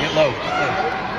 Get low. Get low.